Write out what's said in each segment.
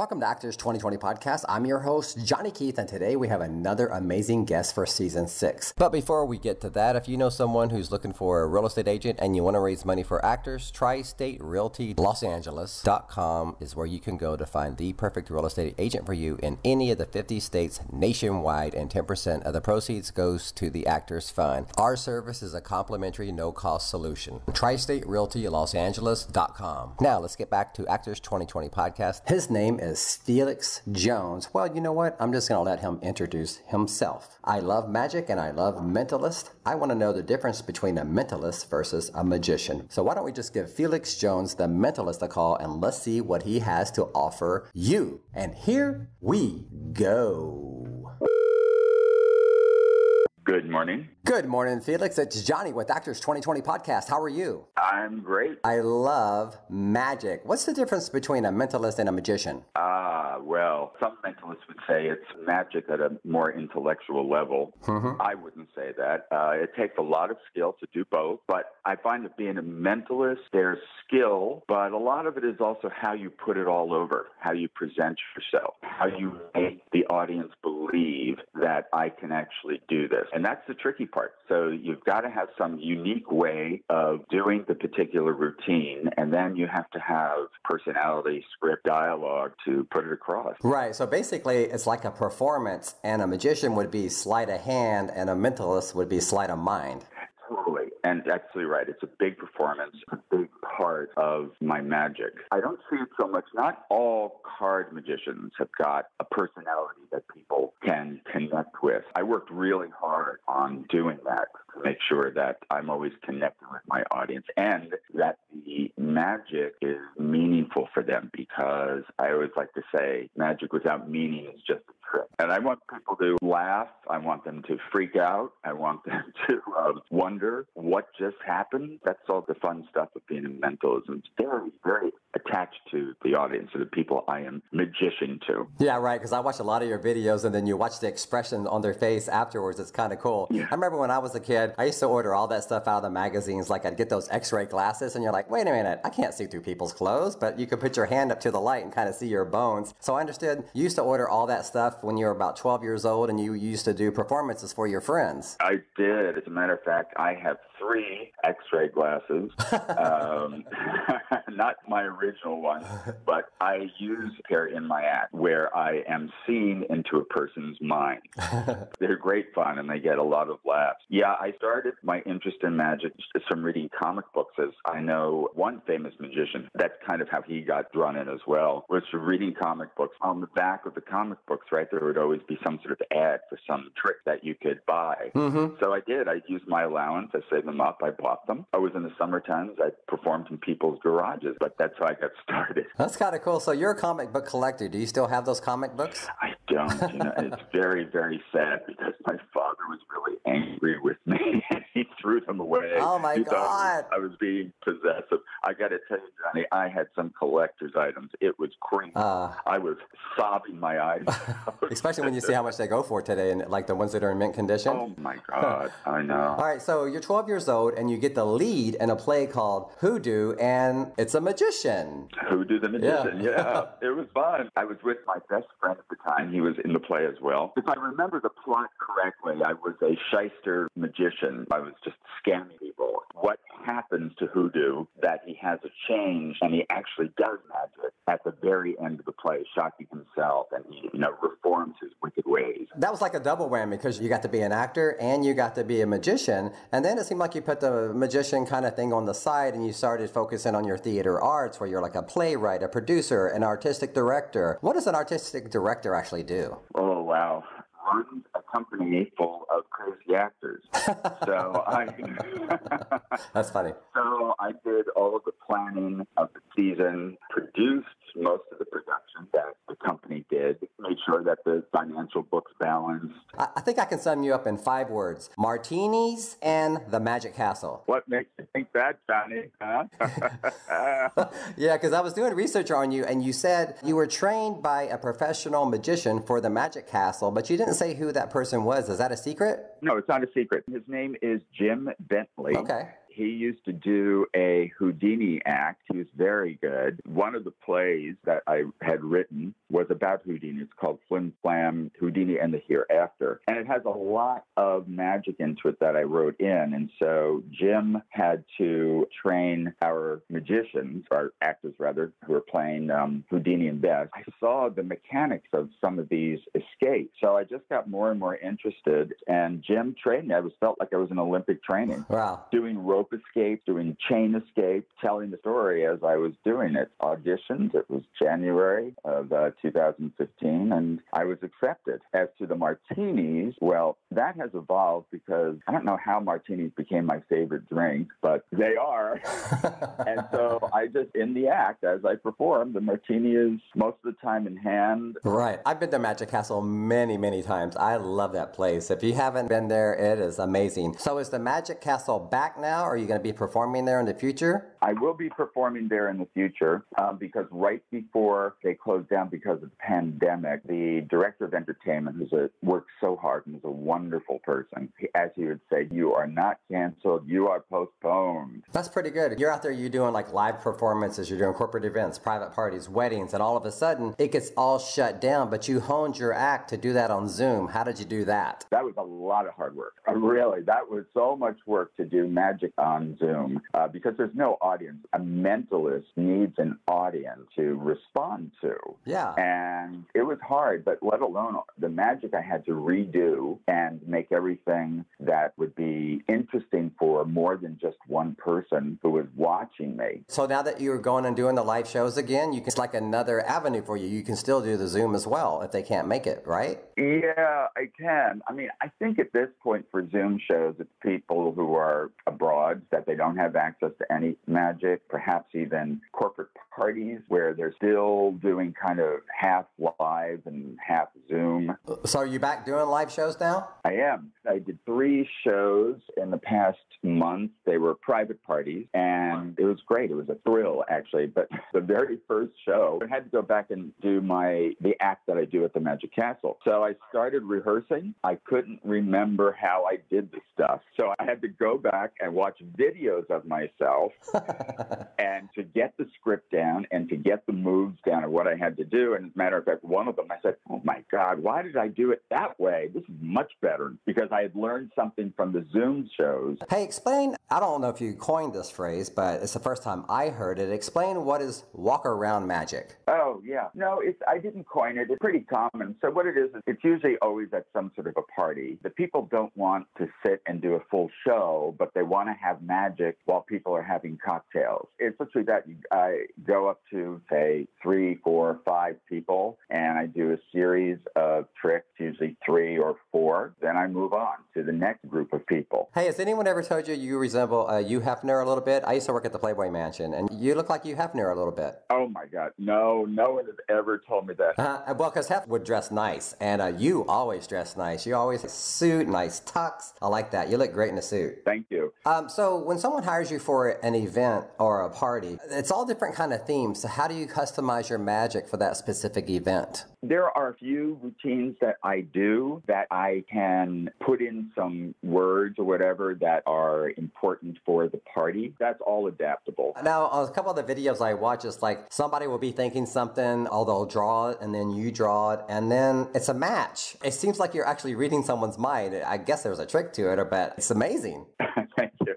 Welcome to Actors 2020 Podcast. I'm your host, Johnny Keith, and today we have another amazing guest for season six. But before we get to that, if you know someone who's looking for a real estate agent and you want to raise money for actors, Tri-State Realty Los Angeles.com is where you can go to find the perfect real estate agent for you in any of the 50 states nationwide, and 10% of the proceeds goes to the Actors Fund. Our service is a complimentary, no-cost solution. Tri-State Realty Los Angeles.com. Now let's get back to Actors 2020 Podcast. His name is Felix Jones. Well, you know what? I'm just going to let him introduce himself. I love magic and I love mentalist. I want to know the difference between a mentalist versus a magician. So why don't we just give Felix Jones, the mentalist, a call and let's see what he has to offer you. And here we go. Good morning. Good morning, Felix. It's Johnny with Actors 2020 Podcast. How are you? I'm great. I love magic. What's the difference between a mentalist and a magician? Ah, well, some mentalists would say it's magic at a more intellectual level. Mm-hmm. I wouldn't say that. Uh, it takes a lot of skill to do both, but I find that being a mentalist, there's skill, but a lot of it is also how you put it all over, how you present yourself, how you make the audience believe that I can actually do this. And that's the tricky part. So you've got to have some unique way of doing the particular routine, and then you have to have personality, script, dialogue to put it across. Right. So basically, it's like a performance, and a magician would be sleight of hand, and a mentalist would be sleight of mind. Totally. And actually, right. It's a big performance, a big part of my magic. I don't see it so much. Not all card magicians have got a personality that people can connect with. I worked really hard on doing that to make sure that I'm always connecting with my audience and that the magic is meaningful for them because I always like to say magic without meaning is just a trick. And I want people to laugh. I want them to freak out. I want them to uh, wonder what just happened. That's all the fun stuff of being a mentalism. It's very, very attached to the audience, to the people I am magician to. Yeah, right. Because I watch a lot of your videos, and then you watch the expression on their face afterwards. It's kind of cool. Yeah. I remember when I was a kid, I used to order all that stuff out of the magazines. Like I'd get those X-ray glasses, and you're like, wait a minute, I can't see through people's clothes, but you could put your hand up to the light and kind of see your bones. So I understood you used to order all that stuff when you were about 12 years old, and you used to do performances for your friends. I did. As a matter of fact, I have three X-ray glasses. um, not my original one, but I use a pair in my act where I am seen into a person's mind. They're great fun and they get a lot of laughs. Yeah, I started my interest in magic from reading comic books. As I know one famous magician, that's kind of how he got drawn in as well, was from reading comic books. On the back of the comic books, right, there would always be some sort of ad for some trick that you could buy. Mm-hmm. So I did. I used my allowance. I saved them up. I bought them. I was in the summer times. I performed in people's garages, but that's how I got started. That's kind of cool. So you're a comic book collector. Do you still have those comic books? I don't. You know, it's very, very sad because my father was really angry with me he threw them away. Oh, my he God. I was being possessive. I got to tell you, Johnny, I had some collector's items. It was cream. Uh, I was sobbing my eyes. especially when you see how much they go for today, and like the ones that are in mint condition. Oh my God! I know. All right, so you're 12 years old and you get the lead in a play called Hoodoo, and it's a magician. Hoodoo the Magician. Yeah. Yeah. it was fun. I was with my best friend at the time. He was in the play as well. If I remember the plot correctly, I was a shyster magician. I was just scamming people. What happens to Hoodoo that he has a change and he actually does magic at the very end of the play, shocking himself, and he, you know, reforms his wicked ways. That was like a double whammy because you got to be an actor and you got to be a magician. And then it seemed like you put the magician kind of thing on the side and you started focusing on your theater arts where you're like a playwright, a producer, an artistic director. What does an artistic director actually do? Oh wow. Runs a company full of crazy actors. so I That's funny. So I did all of the planning of the season, produced most of the production that the company did, made sure that the financial books balanced. I, I think I can sum you up in five words martinis and the magic castle. What makes you think that, Johnny? Huh? Yeah, because I was doing research on you, and you said you were trained by a professional magician for the Magic Castle, but you didn't say who that person was. Is that a secret? no, it's not a secret. His name is Jim Bentley. Okay. He used to do a Houdini act. He was very good. One of the plays that I had written was about Houdini. It's called Flim Flam Houdini and the Hereafter. And it has a lot of magic into it that I wrote in. And so Jim had to train our magicians, our actors rather, who were playing um, Houdini and Bess. I saw the mechanics of some of these escapes. So I just got more and more interested. And Jim trained me. I was felt like I was in Olympic training. Wow. Doing rope escape, doing chain escape, telling the story as I was doing it. Auditioned. It was January of uh, 2015, and I was accepted. As to the martinis, well, that has evolved because I don't know how martinis became my favorite drink, but they are. and so I just, in the act, as I perform, the martini is most of the time in hand. Right. I've been to Magic Castle many, many times. I love that place. If you haven't been there, it is amazing. So is the Magic Castle back now? Are you going to be performing there in the future? I will be performing there in the future um, because right before they closed down because of the pandemic, the director of entertainment, who's a, worked so hard and is a wonderful person, he, as he would say, you are not canceled, you are postponed. That's pretty good. You're out there, you're doing like live performances, you're doing corporate events, private parties, weddings, and all of a sudden it gets all shut down, but you honed your act to do that on Zoom. How did you do that? That was a lot of hard work. Uh, really, that was so much work to do magic on Zoom uh, because there's no audience. A mentalist needs an audience to respond to. Yeah. And it was hard, but let alone the magic I had to redo and everything that would be interesting for more than just one person who was watching me. So now that you're going and doing the live shows again, you can, it's like another avenue for you. You can still do the Zoom as well if they can't make it, right? Yeah, I can. I mean, I think at this point for Zoom shows, it's people who are abroad that they don't have access to any magic, perhaps even corporate parties where they're still doing kind of half live and half Zoom. So are you back doing live shows now? I am. Um, I did three shows in the past month. They were private parties, and it was great. It was a thrill, actually. But the very first show, I had to go back and do my the act that I do at the Magic Castle. So I started rehearsing. I couldn't remember how I did the stuff, so I had to go back and watch videos of myself and to get the script down and to get the moves down of what I had to do. And as a matter of fact, one of them, I said, "Oh my God, why did I do it that way? This is much better," because I had learned something from the Zoom shows. Hey, explain. I don't know if you coined this phrase, but it's the first time I heard it. Explain what is walk around magic. Oh yeah, no, it's I didn't coin it. It's pretty common. So what it is, is it's usually always at some sort of a party. The people don't want to sit and do a full show, but they want to have magic while people are having cocktails. It's literally that. I go up to say three, four, five people, and I do a series of tricks, usually three or four. Then I move on to the next group of people. Hey, has anyone ever told you you resemble uh, Hugh Hefner a little bit? I used to work at the Playboy Mansion, and you look like Hugh Hefner a little bit. Oh my God, no, no one has ever told me that. Uh, well, because Hef would dress nice, and uh, you always dress nice. You always suit, nice tux. I like that. You look great in a suit. Thank you. Um, so when someone hires you for an event or a party, it's all different kind of themes. So how do you customize your magic for that specific event? There are a few routines that I do that I can put in some words or whatever that are important for the party. That's all adaptable. Now, on a couple of the videos I watch, it's like somebody will be thinking something, or they'll draw it, and then you draw it, and then it's a match. It seems like you're actually reading someone's mind. I guess there's a trick to it, but it's amazing.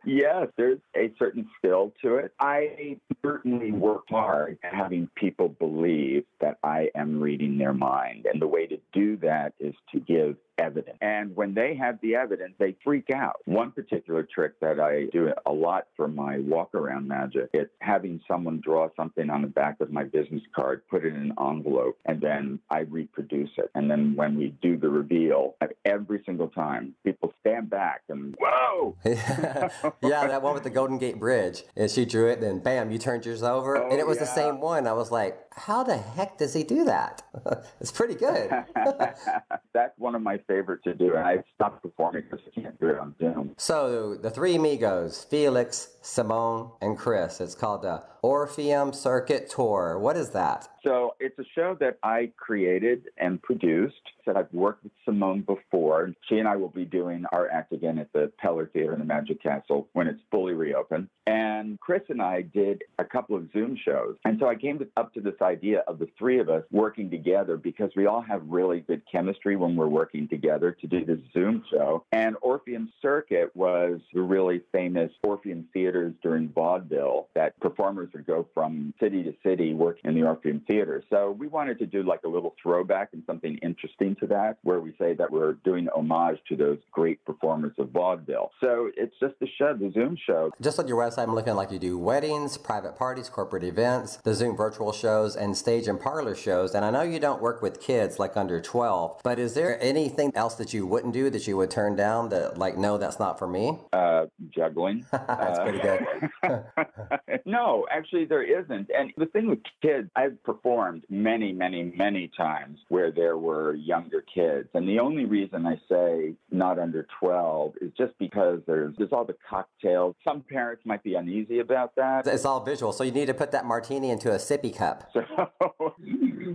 Yes, there's a certain skill to it. I certainly work hard at having people believe that I am reading their mind. And the way to do that is to give evidence. And when they have the evidence, they freak out. One particular trick that I do a lot for my walk around magic is having someone draw something on the back of my business card, put it in an envelope, and then I reproduce it. And then when we do the reveal, every single time, people stand back and, whoa! yeah, that one with the Golden Gate Bridge. And she drew it, and bam, you turned yours over. Oh, and it was yeah. the same one. I was like, how the heck does he do that? it's pretty good. That's one of my favorite to do, and I stopped performing because I can't do it on Zoom. So the three amigos, Felix, Simone, and Chris. It's called the Orpheum Circuit Tour. What is that? So it's a show that I created and produced. Said I've worked with Simone before. She and I will be doing our act again at the Peller Theater in the Magic Castle when it's fully reopened. And Chris and I did a couple of Zoom shows. And so I came up to this idea of the three of us working together because we all have really good chemistry when we're working together to do this Zoom show. And Orpheum Circuit was the really famous Orpheum theaters during vaudeville that performers would go from city to city working in the Orpheum theater. So we wanted to do like a little throwback and something interesting to that, where we say that we're doing homage to those great performers of vaudeville. So it's just the show, the Zoom show. Just on your website, I'm looking like you do weddings, private parties, corporate events, the Zoom virtual shows, and stage and parlor shows. And I know you don't work with kids like under 12, but is there anything else that you wouldn't do that you would turn down that, like, no, that's not for me? Uh, juggling. that's pretty good. no, actually, there isn't. And the thing with kids, I've performed many, many, many times where there were younger kids. And the only reason I say not under 12 is just because there's, there's all the cocktails. Some parents might be uneasy about that. It's all visual. So you need to put that martini into a sippy cup. So,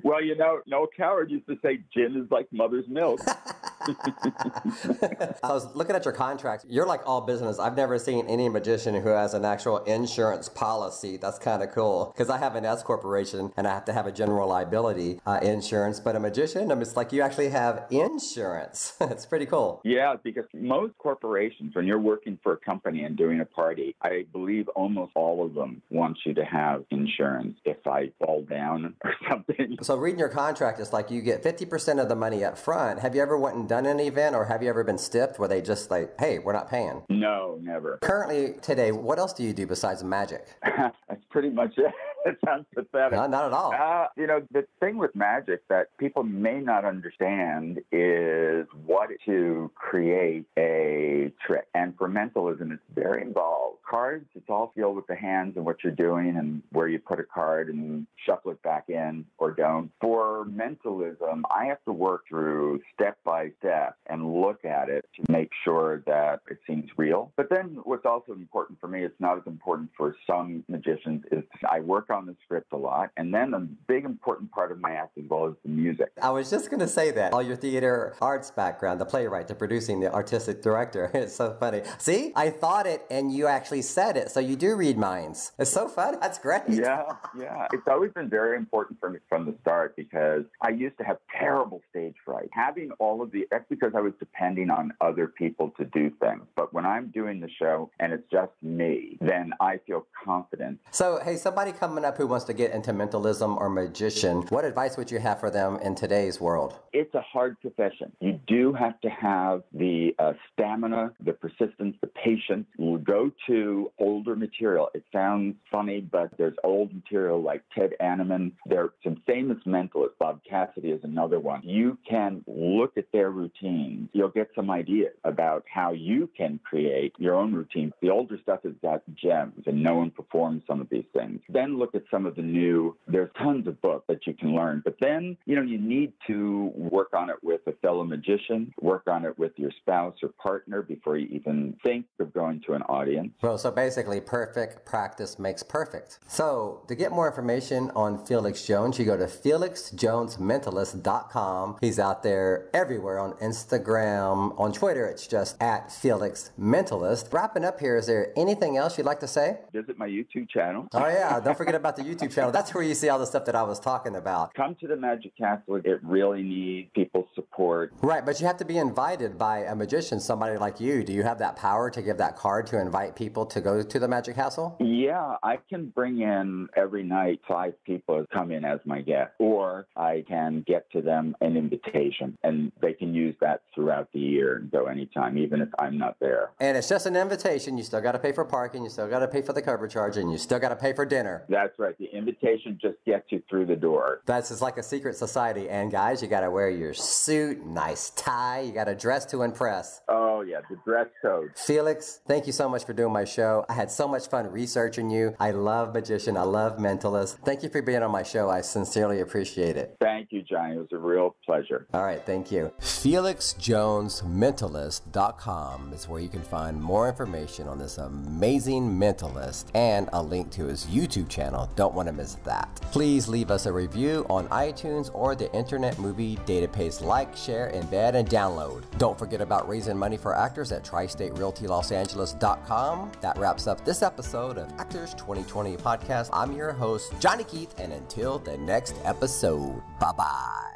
well, you know, Noel Coward used to say gin is like mother's milk. I was looking at your contract. You're like all business. I've never seen any magician who has an actual insurance policy. That's kind of cool because I have an S corporation and I have to have a general liability uh, insurance. But a magician, I mean, it's like you actually have insurance. it's pretty cool. Yeah, because most corporations, when you're working for a company and doing a party, I believe almost all of them want you to have insurance if I fall down or something. So reading your contract, it's like you get 50% of the money up front. Have you ever went and done an event or have you ever been stiffed where they just like, hey, we're not paying? No, never. Currently, today, what else do you do besides magic? That's pretty much it. it sounds pathetic. No, not at all. Uh, you know, the thing with magic that people may not understand is what to create a trick. And for mentalism, it's very involved. Cards, it's all feel with the hands and what you're doing and where you put a card and shuffle it back in or don't. For mentalism, I have to work through step by step and look at it to make sure that it seems real. But then what's also important for me, it's not as important for some magicians, is I work on the script a lot. And then the big important part of my act as well is the music. I was just going to say that. All your theater arts background, the playwright, the producing, the artistic director. It's so funny. See, I thought it and you actually said it. So you do read minds. It's so fun. That's great. Yeah, yeah. It's always been very important for me from the start because I used to have terrible stage fright. Having all of the, that's because I was depending on other people to do things. But when I'm doing the show and it's just me, then I feel confident. So, hey, somebody coming up who wants to get into mentalism or magician, what advice would you have for them in today's world? It's a hard profession. You do have to have the uh, stamina, the persistence, the patience. You go to older material. It sounds funny, but there's old material like Ted Annemann. There are some famous mentalists. Bob Cassidy is another one. You can look at their routines. You'll get some ideas about how you can create your own routine. The older stuff has got gems, and no one performs some of these things. Then look at some of the new. There's tons of books that you can learn, but then you know you need to work on it with a fellow magician, work on it with your spouse or partner before you even think of going to an audience. Well, so basically, perfect practice makes perfect. So to get more information on Felix Jones, you go to felixjonesmentalist.com. He's out there everywhere on Instagram, on Twitter. It's just at Felix Mentalist. Wrapping up here, is there anything else you'd like to say? Visit my YouTube channel. Oh yeah, don't forget about the YouTube channel. That's where you see all the stuff that I was talking about. Come to the Magic Castle. It really needs people's support. Right, but you have to be invited by a magician, somebody like you. Do you have that power to give that card to invite people to go to the Magic Castle? Yeah, I can bring in every night five people come in as my guest, or I can get to them an invitation, and they can use that throughout the year and go anytime, even if I'm not there. And it's just an invitation. You still got to pay for parking. You still got to pay for the cover charge, and you still got to pay for dinner. That's right. The invitation just gets you through the door. That's just like a secret society. And guys, you got to wear your suit, nice tie. You got to dress to impress. Oh yeah, the dress code. Felix, thank you so much for doing my show. I had so much fun researching you. I love magician. I love mentalist. Thank you for being on my show. I sincerely appreciate it. Thank you, Johnny. It was a real pleasure. All right, thank you. FelixJonesMentalist.com is where you can find more information on this amazing mentalist and a link to his YouTube channel channel. Don't want to miss that. Please leave us a review on iTunes or the Internet Movie Database. Like, share, embed, and download. Don't forget about raising money for actors at tristaterealtylosangeles.com. That wraps up this episode of Actors 2020 podcast. I'm your host, Johnny Keith, and until the next episode, bye bye.